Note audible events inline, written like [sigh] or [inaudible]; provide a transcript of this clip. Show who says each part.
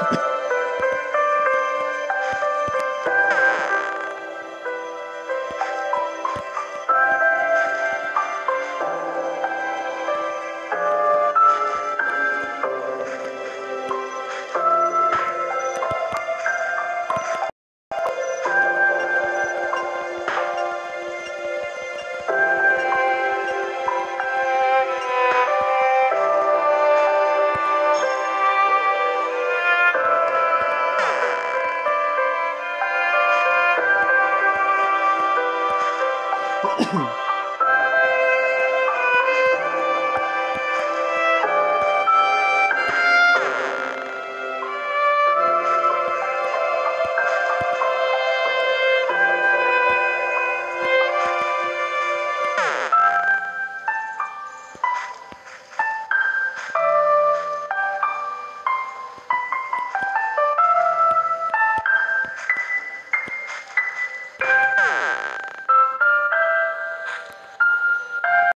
Speaker 1: you [laughs]